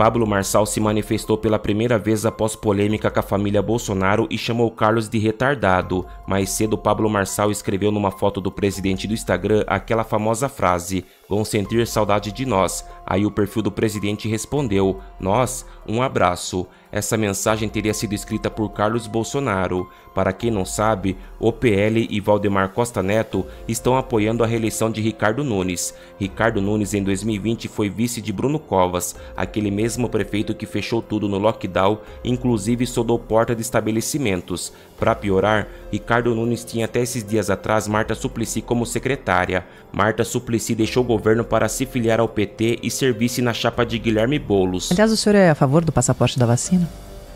Pablo Marçal se manifestou pela primeira vez após polêmica com a família Bolsonaro e chamou Carlos de retardado. Mais cedo, Pablo Marçal escreveu numa foto do presidente do Instagram aquela famosa frase: Vão sentir saudade de nós. Aí o perfil do presidente respondeu: Nós, um abraço. Essa mensagem teria sido escrita por Carlos Bolsonaro. Para quem não sabe, o PL e Valdemar Costa Neto estão apoiando a reeleição de Ricardo Nunes. Ricardo Nunes em 2020 foi vice de Bruno Covas, aquele mesmo prefeito que fechou tudo no lockdown, inclusive soldou porta de estabelecimentos. Para piorar, Ricardo Nunes tinha até esses dias atrás Marta Suplicy como secretária. Marta Suplicy deixou o governo para se filiar ao PT e servir-se na chapa de Guilherme Boulos. Aliás, o senhor é a favor do passaporte da vacina?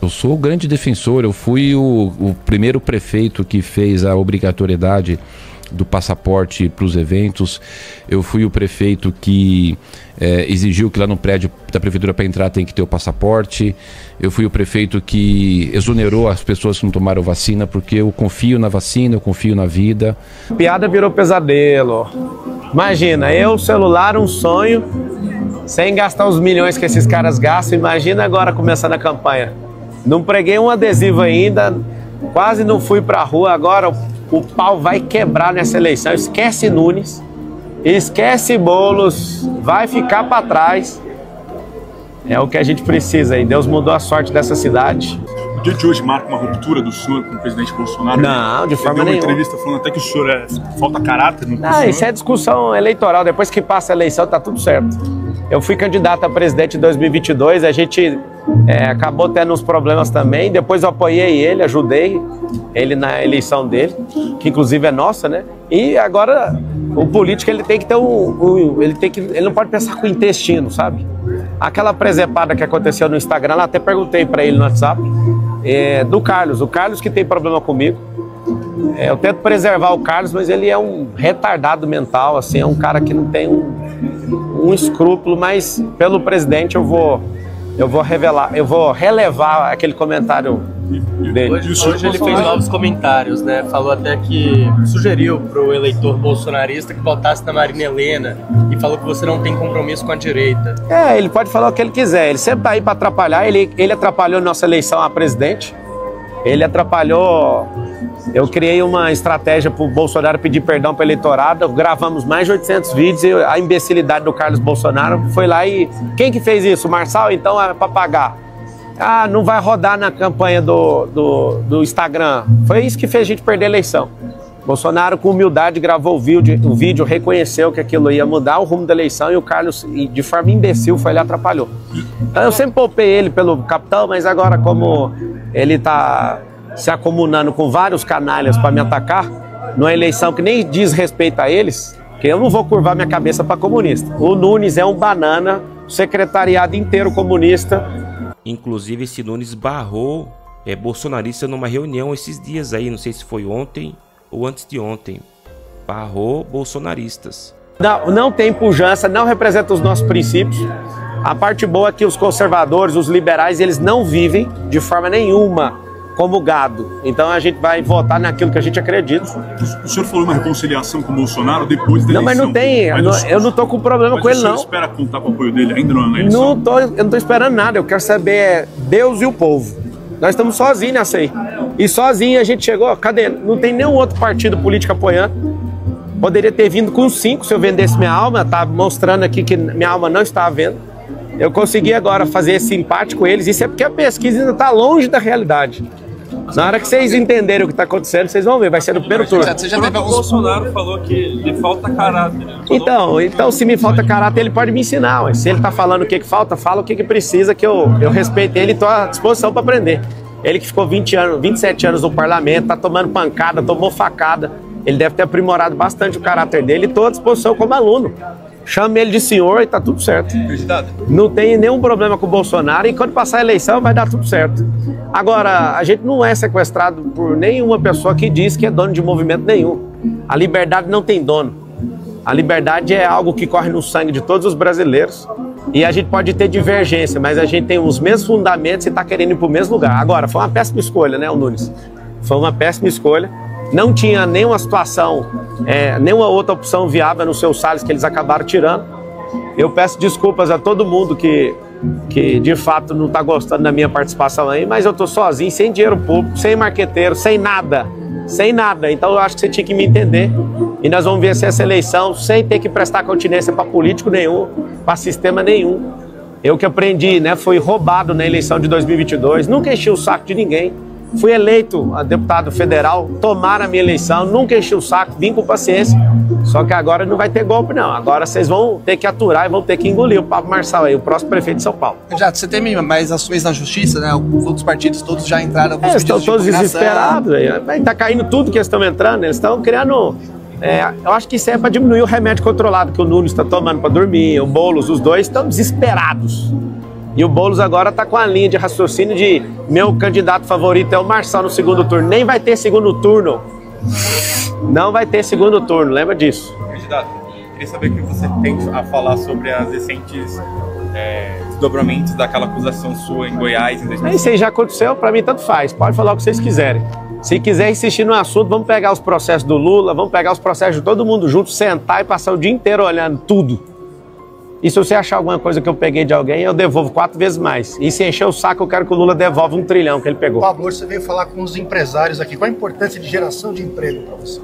Eu sou o grande defensor, eu fui o, o primeiro prefeito que fez a obrigatoriedade do passaporte para os eventos. Eu fui o prefeito que é, exigiu que lá no prédio da prefeitura para entrar tem que ter o passaporte. Eu fui o prefeito que exonerou as pessoas que não tomaram vacina porque eu confio na vacina, eu confio na vida. Piada virou pesadelo. Imagina, eu celular um sonho sem gastar os milhões que esses caras gastam. Imagina agora começando a campanha. Não preguei um adesivo ainda, quase não fui para a rua. Agora o, pau vai quebrar nessa eleição. Esquece Nunes, esquece Bolos, vai ficar para trás. É o que a gente precisa e Deus mudou a sorte dessa cidade. O dia de hoje marca uma ruptura do senhor com o presidente Bolsonaro? Não, de forma Ele deu uma nenhuma. entrevista falando até que o senhor é, falta caráter no Ah, senhor. isso é discussão eleitoral. Depois que passa a eleição, tá tudo certo. Eu fui candidato a presidente em 2022, a gente é, acabou tendo uns problemas também. Depois eu apoiei ele, ajudei ele na eleição dele, que inclusive é nossa, né? E agora o político ele tem que ter um, um- ele tem que, ele não pode pensar com o intestino, sabe? Aquela presepada que aconteceu no Instagram, lá até perguntei para ele no WhatsApp, é, do Carlos. O Carlos que tem problema comigo. É, eu tento preservar o Carlos, mas ele é um retardado mental, assim, é um cara que não tem um, um escrúpulo, mas pelo presidente eu vou eu vou revelar, eu vou relevar aquele comentário dele. Hoje, hoje ele fez novos comentários, né? Falou até que sugeriu pro eleitor bolsonarista que votasse na Marina Helena e falou que você não tem compromisso com a direita. É, ele pode falar o que ele quiser, ele sempre tá aí para atrapalhar, ele, ele atrapalhou nossa eleição a presidente, ele atrapalhou. Eu criei uma estratégia para o Bolsonaro pedir perdão para o eleitorado. Gravamos mais de 800 vídeos e a imbecilidade do Carlos Bolsonaro foi lá e. Quem que fez isso? Marçal? Então é para pagar. Ah, não vai rodar na campanha do, do, do Instagram. Foi isso que fez a gente perder a eleição. Bolsonaro, com humildade, gravou o vídeo, o vídeo, reconheceu que aquilo ia mudar o rumo da eleição e o Carlos, de forma imbecil, foi lá e atrapalhou. Então, eu sempre poupei ele pelo capitão, mas agora, como ele está se acomunando com vários canalhas para me atacar, numa eleição que nem diz respeito a eles, que eu não vou curvar minha cabeça para comunista. O Nunes é um banana, o secretariado inteiro comunista. Inclusive, esse Nunes barrou é, bolsonarista numa reunião esses dias aí, não sei se foi ontem ou antes de ontem. Barrou bolsonaristas. Não, não tem pujança, não representa os nossos princípios. A parte boa é que os conservadores, os liberais, eles não vivem de forma nenhuma como gado. Então a gente vai votar naquilo que a gente acredita. O senhor falou uma reconciliação com o Bolsonaro depois da Não, mas eleição. não tem. Mas eu não- o senhor- eu não tô com problema mas com o ele, senhor não. espera contar com o apoio dele ainda não na eleição? Não tô, eu não tô esperando nada. Eu quero saber é Deus e o povo. Nós estamos sozinhos nessa aí. E sozinho a gente chegou. Cadê? Não tem nenhum outro partido político apoiando. Poderia ter vindo com cinco se eu vendesse minha alma. Tá mostrando aqui que minha alma não está à venda. Eu consegui agora fazer esse empate com eles. Isso é porque a pesquisa ainda está longe da realidade. Na hora que vocês entenderem o que está acontecendo, vocês vão ver. Vai ser no primeiro turno. O Bolsonaro falou que lhe falta caráter. Então, então, se me falta caráter, ele pode me ensinar. Se ele tá falando o que, que falta, fala o que, que precisa, que eu, eu respeito ele e tô à disposição para aprender. Ele que ficou 20 anos, 27 anos no parlamento, tá tomando pancada, tomou facada. Ele deve ter aprimorado bastante o caráter dele e tô à disposição como aluno. Chame ele de senhor e tá tudo certo. Não tem nenhum problema com o Bolsonaro e quando passar a eleição vai dar tudo certo. Agora, a gente não é sequestrado por nenhuma pessoa que diz que é dono de movimento nenhum. A liberdade não tem dono. A liberdade é algo que corre no sangue de todos os brasileiros. E a gente pode ter divergência, mas a gente tem os mesmos fundamentos e está querendo ir para o mesmo lugar. Agora, foi uma péssima escolha, né, o Nunes? Foi uma péssima escolha. Não tinha nenhuma situação, é, nenhuma outra opção viável no seu Salles que eles acabaram tirando. Eu peço desculpas a todo mundo que que de fato não está gostando da minha participação aí, mas eu estou sozinho, sem dinheiro público, sem marqueteiro, sem nada. Sem nada. Então eu acho que você tinha que me entender. E nós vamos vencer essa eleição sem ter que prestar continência para político nenhum, para sistema nenhum. Eu que aprendi, né? Fui roubado na eleição de 2022, nunca enchi o saco de ninguém. Fui eleito a deputado federal, tomaram a minha eleição, nunca enchi o saco, vim com paciência. Só que agora não vai ter golpe, não. Agora vocês vão ter que aturar e vão ter que engolir o Pablo Marçal aí, o próximo prefeito de São Paulo. Já, você teme mais ações na justiça, né? Os outros partidos todos já entraram com É, estão de todos impugnação. desesperados. aí. Tá caindo tudo que eles estão entrando, eles estão criando. é, eu acho que isso é para diminuir o remédio controlado que o Nunes está tomando para dormir, o Boulos, os dois estão desesperados. E o Boulos agora está com a linha de raciocínio de meu candidato favorito é o Marçal no segundo turno. Nem vai ter segundo turno. Não vai ter segundo turno, lembra disso. Candidato, queria saber o que você tem a falar sobre as recentes é, desdobramentos daquela acusação sua em Goiás em 2005. Isso aí já aconteceu, para mim tanto faz. Pode falar o que vocês quiserem. Se quiser insistir no assunto, vamos pegar os processos do Lula, vamos pegar os processos de todo mundo junto, sentar e passar o dia inteiro olhando tudo. E se você achar alguma coisa que eu peguei de alguém, eu devolvo quatro vezes mais. E se encher o saco, eu quero que o Lula devolva um trilhão que ele pegou. Pablo, você veio falar com os empresários aqui. Qual a importância de geração de emprego para você?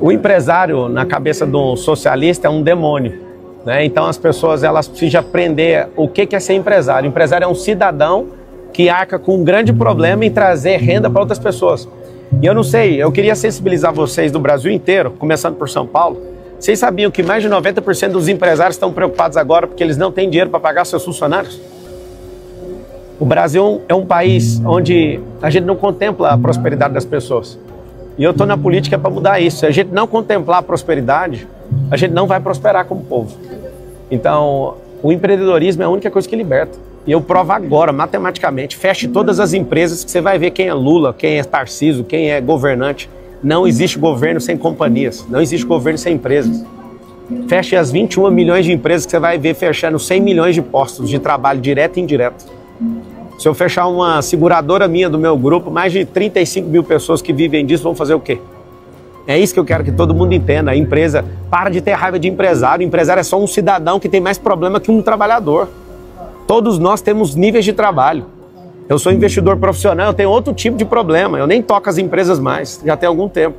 O empresário, na cabeça do socialista, é um demônio. Né? Então as pessoas elas precisam aprender o que que é ser empresário. O empresário é um cidadão que arca com um grande problema em trazer renda para outras pessoas. E eu não sei, eu queria sensibilizar vocês do Brasil inteiro, começando por São Paulo. Vocês sabiam que mais de 90% dos empresários estão preocupados agora porque eles não têm dinheiro para pagar seus funcionários? O Brasil é um país onde a gente não contempla a prosperidade das pessoas. E eu estou na política para mudar isso. Se a gente não contemplar a prosperidade, a gente não vai prosperar como povo. Então, o empreendedorismo é a única coisa que liberta. E eu provo agora, matematicamente, feche todas as empresas que você vai ver quem é Lula, quem é Tarciso, quem é governante. Não existe governo sem companhias, não existe governo sem empresas. Feche as 21 milhões de empresas que você vai ver fechando 100 milhões de postos de trabalho direto e indireto. Se eu fechar uma seguradora minha do meu grupo, mais de 35 mil pessoas que vivem disso vão fazer o quê? É isso que eu quero que todo mundo entenda. A empresa para de ter raiva de empresário. O empresário é só um cidadão que tem mais problema que um trabalhador. Todos nós temos níveis de trabalho. Eu sou investidor profissional, eu tenho outro tipo de problema. Eu nem toco as empresas mais, já tem algum tempo.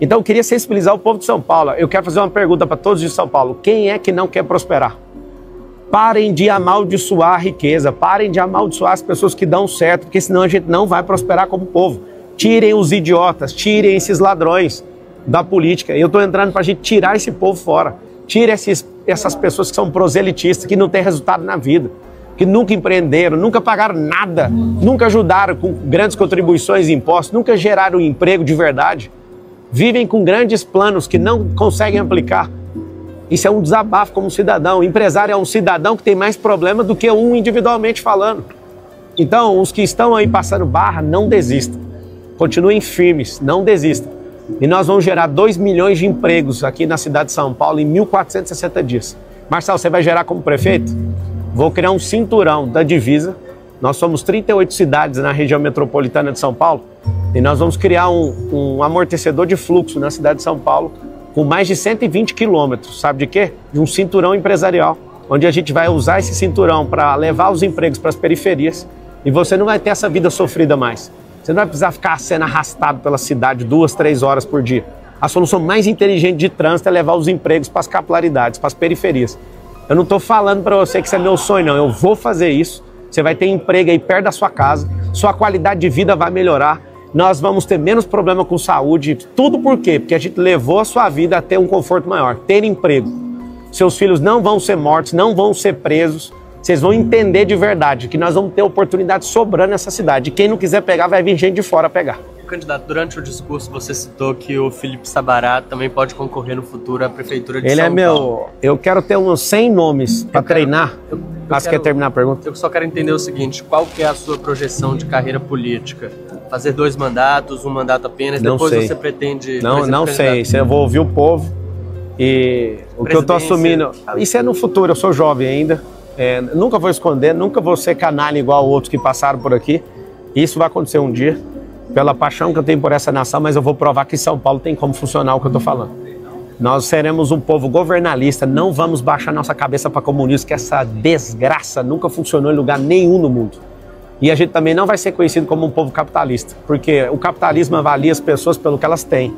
Então eu queria sensibilizar o povo de São Paulo. Eu quero fazer uma pergunta para todos de São Paulo. Quem é que não quer prosperar? Parem de amaldiçoar a riqueza, parem de amaldiçoar as pessoas que dão certo, porque senão a gente não vai prosperar como povo. Tirem os idiotas, tirem esses ladrões da política. Eu estou entrando para a gente tirar esse povo fora. Tire esses, essas pessoas que são proselitistas, que não têm resultado na vida, que nunca empreenderam, nunca pagaram nada, nunca ajudaram com grandes contribuições e impostos, nunca geraram emprego de verdade. Vivem com grandes planos que não conseguem aplicar. Isso é um desabafo como cidadão. O empresário é um cidadão que tem mais problema do que um individualmente falando. Então, os que estão aí passando barra, não desistam. Continuem firmes, não desistam. E nós vamos gerar 2 milhões de empregos aqui na cidade de São Paulo em 1.460 dias. Marcelo, você vai gerar como prefeito? Vou criar um cinturão da divisa. Nós somos 38 cidades na região metropolitana de São Paulo e nós vamos criar um, um amortecedor de fluxo na cidade de São Paulo com mais de 120 quilômetros. Sabe de quê? De um cinturão empresarial, onde a gente vai usar esse cinturão para levar os empregos para as periferias e você não vai ter essa vida sofrida mais. Você não vai precisar ficar sendo arrastado pela cidade duas, três horas por dia. A solução mais inteligente de trânsito é levar os empregos para as capilaridades, para as periferias. Eu não estou falando para você que isso é meu sonho, não. Eu vou fazer isso. Você vai ter emprego aí perto da sua casa, sua qualidade de vida vai melhorar. Nós vamos ter menos problema com saúde. Tudo por quê? Porque a gente levou a sua vida a ter um conforto maior, ter emprego. Seus filhos não vão ser mortos, não vão ser presos. Vocês vão entender de verdade que nós vamos ter oportunidade sobrando nessa cidade. Quem não quiser pegar, vai vir gente de fora pegar. Candidato, durante o discurso você citou que o Felipe Sabará também pode concorrer no futuro à prefeitura de Ele São é meu. Paulo. Eu quero ter uns 100 nomes para treinar. Eu Mas quero- quer terminar a pergunta? Eu só quero entender o seguinte, qual que é a sua projeção de carreira política? Fazer dois mandatos, um mandato apenas, Não depois sei. você pretende... Não, não sei. eu vou ouvir o povo. E o que eu tô assumindo. Isso é no futuro, eu sou jovem ainda. É, nunca vou esconder, nunca vou ser canalha igual outros que passaram por aqui. Isso vai acontecer um dia, pela paixão que eu tenho por essa nação, mas eu vou provar que São Paulo tem como funcionar o que eu tô falando. Nós seremos um povo governalista, não vamos baixar nossa cabeça para comunismo, que essa desgraça nunca funcionou em lugar nenhum no mundo. E a gente também não vai ser conhecido como um povo capitalista, porque o capitalismo avalia as pessoas pelo que elas têm.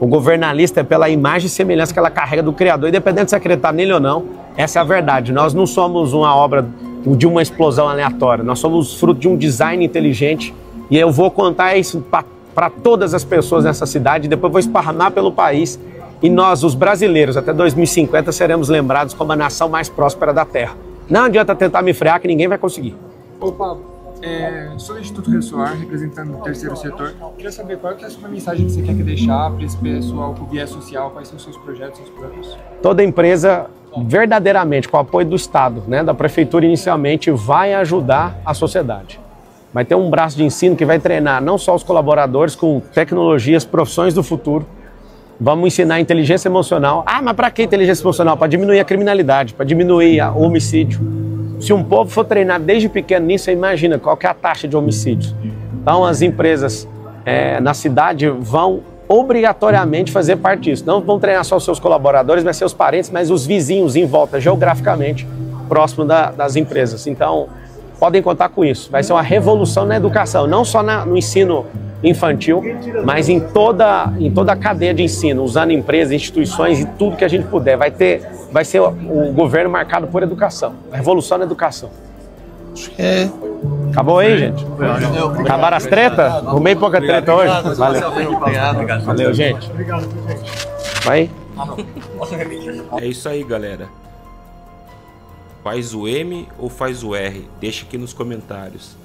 O governalista é pela imagem e semelhança que ela carrega do Criador, independente de se acreditar nele ou não. Essa é a verdade. Nós não somos uma obra de uma explosão aleatória, nós somos fruto de um design inteligente. E eu vou contar isso para todas as pessoas nessa cidade, depois vou esparramar pelo país e nós, os brasileiros, até 2050 seremos lembrados como a nação mais próspera da Terra. Não adianta tentar me frear que ninguém vai conseguir. Ô Pablo, é, sou do Instituto Ressoar, representando o terceiro setor. Queria saber qual é a sua mensagem que você quer deixar para esse pessoal com viés social, quais são os seus projetos, seus planos? Toda empresa, verdadeiramente, com o apoio do Estado, né, da Prefeitura inicialmente, vai ajudar a sociedade. Vai ter um braço de ensino que vai treinar não só os colaboradores com tecnologias, profissões do futuro, Vamos ensinar inteligência emocional. Ah, mas para que inteligência emocional? Para diminuir a criminalidade, para diminuir o homicídio. Se um povo for treinar desde pequeno nisso, você imagina qual é a taxa de homicídios. Então, as empresas é, na cidade vão obrigatoriamente fazer parte disso. Não vão treinar só os seus colaboradores, mas seus parentes, mas os vizinhos em volta, geograficamente, próximo da, das empresas. Então, podem contar com isso. Vai ser uma revolução na educação, não só na, no ensino infantil, mas em toda, em toda a cadeia de ensino, usando empresas, instituições e tudo que a gente puder. Vai, ter, vai ser o, o governo marcado por educação, a revolução na educação. É. Acabou aí, gente? Acabaram as tretas? Arrumei pouca treta hoje. Valeu. Valeu, gente. Vai. É isso aí, galera. Faz o M ou faz o R? Deixa aqui nos comentários.